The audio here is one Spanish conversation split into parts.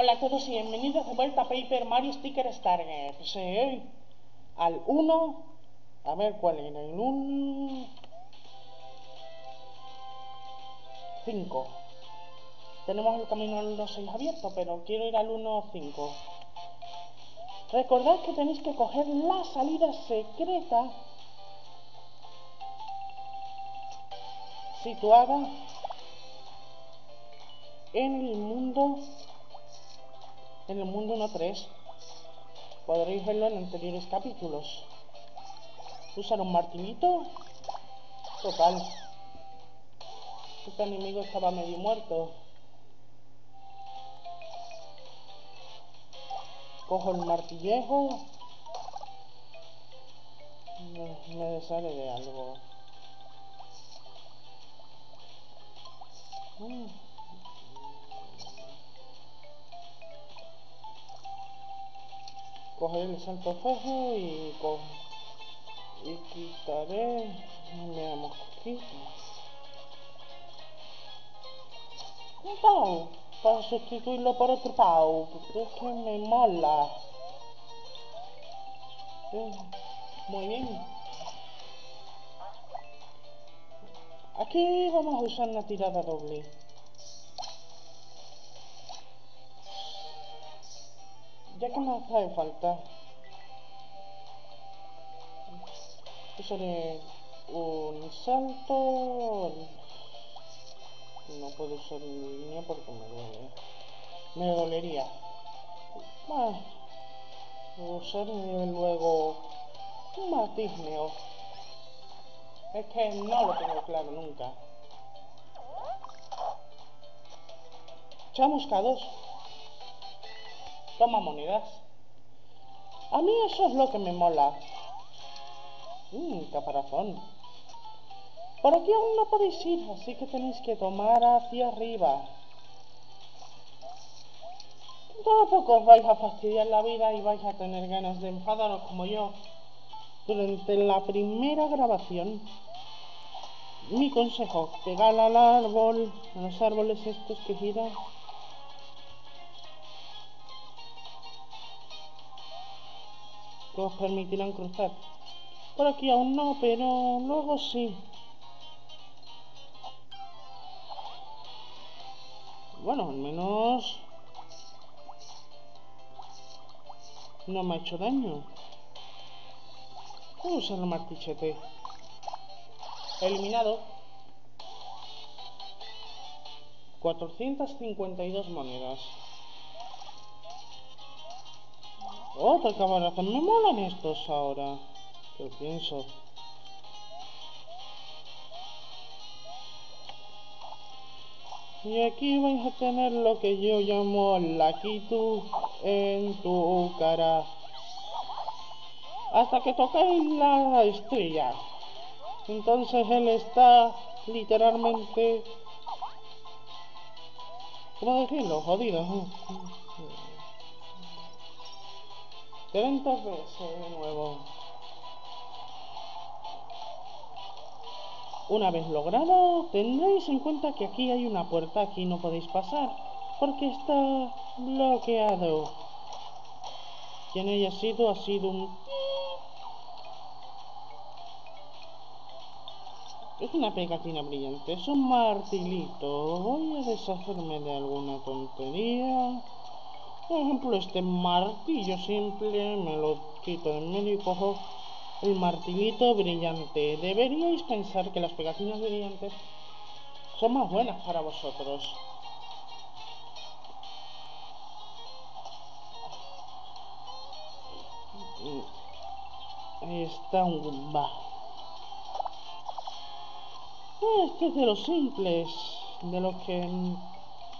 Hola a todos y bienvenidos de vuelta a Paper Mario Sticker Starter. Sí, al 1. A ver cuál era el 1. 5. Tenemos el camino al 1.6 abierto, pero quiero ir al 1.5. Recordad que tenéis que coger la salida secreta situada en el mundo en el mundo 1.3 podréis verlo en anteriores capítulos. Usar un martilito total. Este enemigo estaba medio muerto. Cojo el martillejo. Me, me desharé de algo. Mm. Cogeré el salto fajo y, con, y quitaré me mosquito un pau para sustituirlo por otro pau porque es que me mola. Muy bien. Aquí vamos a usar una tirada doble ya que me hace falta usaré un salto no puedo usar línea porque me duele me dolería. Bueno, usaré luego un martisneo es que no lo tengo claro nunca. Chamuscados Toma monedas. A mí eso es lo que me mola. Mmm, caparazón. Por aquí aún no podéis ir, así que tenéis que tomar hacia arriba. Tampoco os vais a fastidiar la vida y vais a tener ganas de enfadaros como yo. Durante la primera grabación, mi consejo, pegar al árbol, a los árboles estos que giran, os permitirán cruzar. Por aquí aún no, pero luego sí. Bueno, al menos no me ha hecho daño. A usar el martichete. Eliminado. 452 monedas. Otra camarada, me molan estos ahora. Que pienso. Y aquí vais a tener lo que yo llamo la Kitu en tu cara. Hasta que tocáis la estrella. Entonces él está literalmente... ¿Cómo decirlo? Jodido. 30 veces de nuevo. Una vez logrado, tendréis en cuenta que aquí hay una puerta, aquí no podéis pasar, porque está bloqueado. Quien haya sido, ha sido un... Es una pegatina brillante, es un martilito. Voy a deshacerme de alguna tontería. Por ejemplo, este martillo simple me lo quito en medio y cojo el martillito brillante. Deberíais pensar que las pegatinas brillantes son más buenas para vosotros. Ahí está un gumba. Este es de los simples, de los que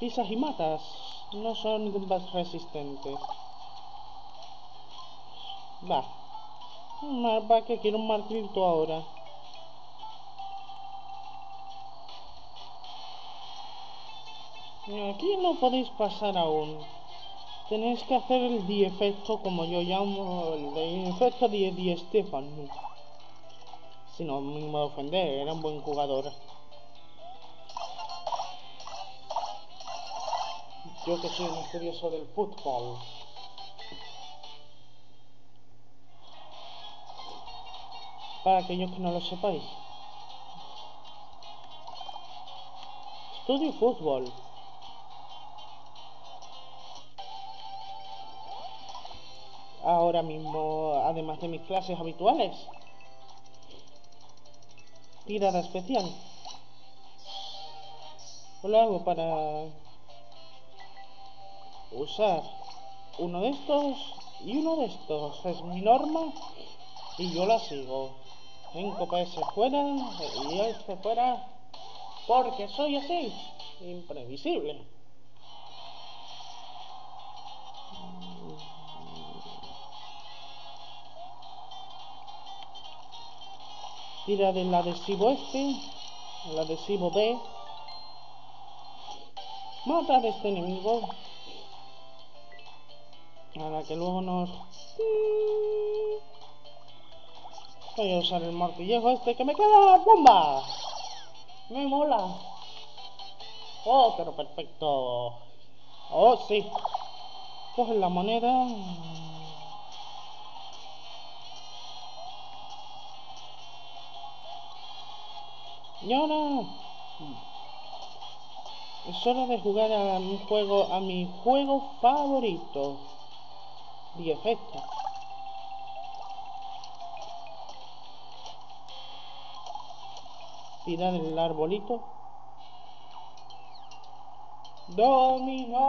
pisas y matas no son gumbas resistentes. Va. Va que quiero un martillo ahora. Aquí no podéis pasar aún. Tenéis que hacer el di efecto como yo llamo el efecto de di Stefano. Si no me voy a ofender, era un buen jugador. Yo que soy un estudioso del fútbol. Para aquellos que no lo sepáis. Estudio fútbol. Ahora mismo, además de mis clases habituales. Tirada especial. Lo hago para usar uno de estos y uno de estos. Es mi norma y yo la sigo. 5 PS fuera y este fuera porque soy así, imprevisible. Tira del adhesivo este, el adhesivo B. Mata a este enemigo. Para que luego nos... Voy a usar el martillejo este que me queda la bomba. Me mola. Oh, pero perfecto. Oh, sí. Coge la moneda. Y ahora es hora de jugar a mi juego, a mi juego favorito. The efecto. tirar el arbolito. Dominó.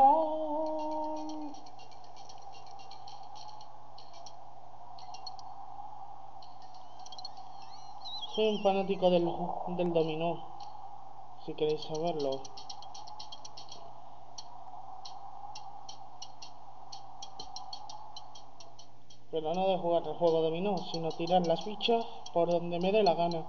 Soy un fanático del, del dominó, si queréis saberlo. Pero no de jugar el juego dominó, sino tirar las fichas por donde me dé la gana.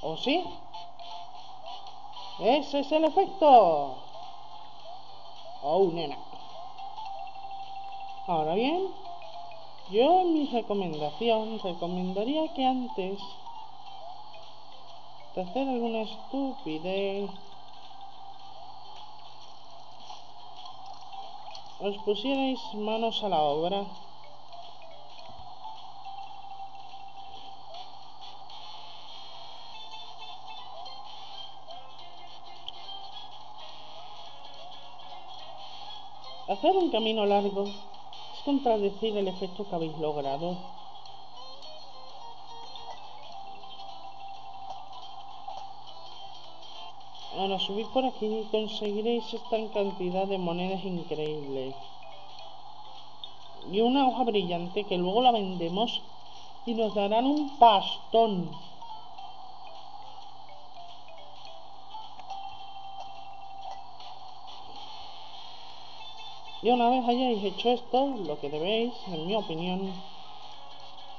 ¿O sí? Ese es el efecto. Oh, nena. Ahora bien, yo en mi recomendación recomendaría que antes de hacer alguna estupidez os pusierais manos a la obra Un camino largo es contradecir el efecto que habéis logrado. Ahora subir por aquí conseguiréis esta cantidad de monedas increíbles. Y una hoja brillante que luego la vendemos y nos darán un pastón. Y una vez hayáis hecho esto, lo que debéis, en mi opinión,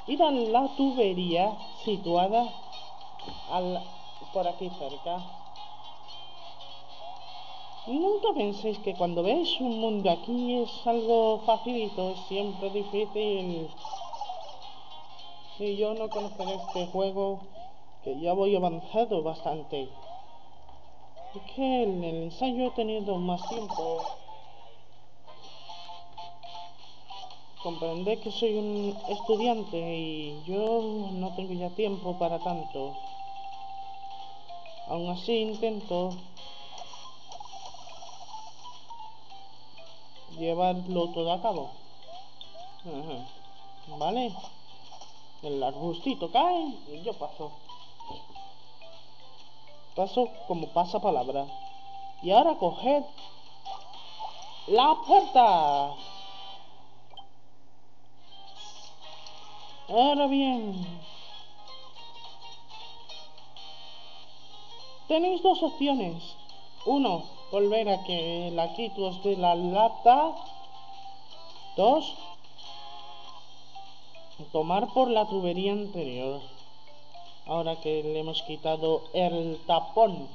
ir a la tubería situada por aquí cerca. Nunca penséis que cuando veis un mundo aquí es algo facilito, es siempre difícil. Si yo no conoceré este juego, que ya voy avanzado bastante. Es que en el ensayo he tenido más tiempo. Comprended que soy un estudiante y yo no tengo ya tiempo para tanto. Aún así intento llevarlo todo a cabo. ¿Vale? El arbustito cae y yo paso. Paso como pasa palabra. Y ahora coged la puerta. Ahora bien, tenéis dos opciones. Uno, volver a que la quitos de la lata. Dos, tomar por la tubería anterior. Ahora que le hemos quitado el tapón.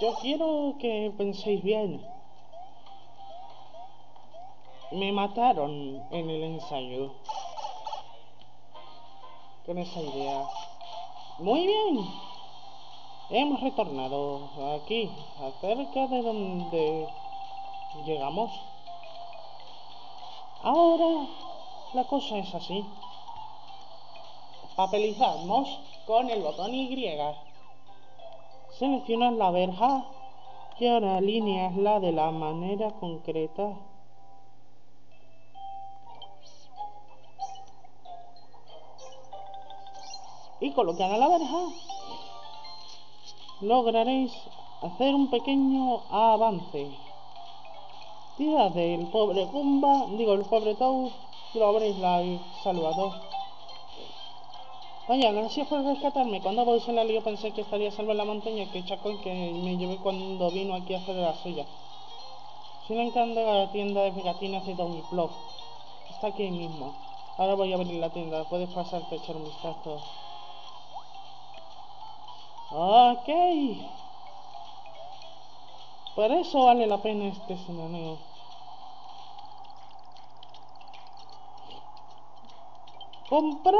Yo quiero que penséis bien. Me mataron en el ensayo. Con esa idea. Muy bien. Hemos retornado aquí, acerca de donde llegamos. Ahora la cosa es así. Papelizamos con el botón Y. Seleccionas la verja y ahora alineasla de la manera concreta. Y colocada la verja, lograréis hacer un pequeño avance. Tira del pobre Gumba, digo el pobre Toad, lo habréis la salvado. Vaya, gracias por rescatarme. Cuando voy en la lío pensé que estaría salvo en la montaña, que chacón que me llevé cuando vino aquí a hacer la suya. Si le encanta la tienda de pegatinas de Plop. Está aquí mismo. Ahora voy a abrir la tienda. Puedes pasarte a echar un vistazo. Ok. Por eso vale la pena este escenario. comprar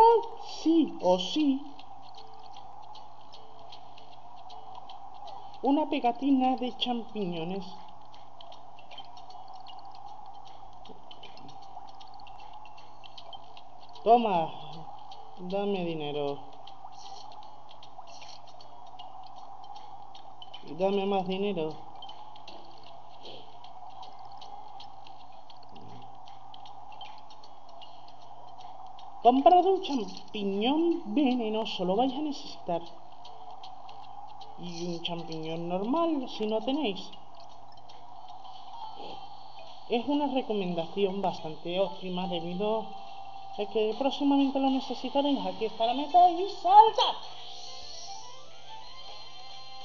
sí o sí una pegatina de champiñones. Toma, dame dinero. Dame más dinero. Comprado un champiñón venenoso, lo vais a necesitar. Y un champiñón normal, si no tenéis. Es una recomendación bastante óptima debido a que próximamente lo necesitaréis. Aquí está la meta y salta.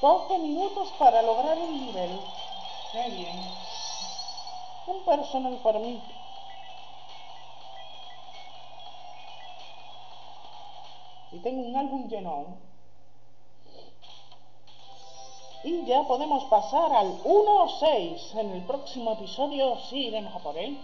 12 minutos para lograr el nivel. Qué bien. Un personal para mí. y tengo un álbum lleno Y ya podemos pasar al 1.6. En el próximo episodio sí iremos a por él.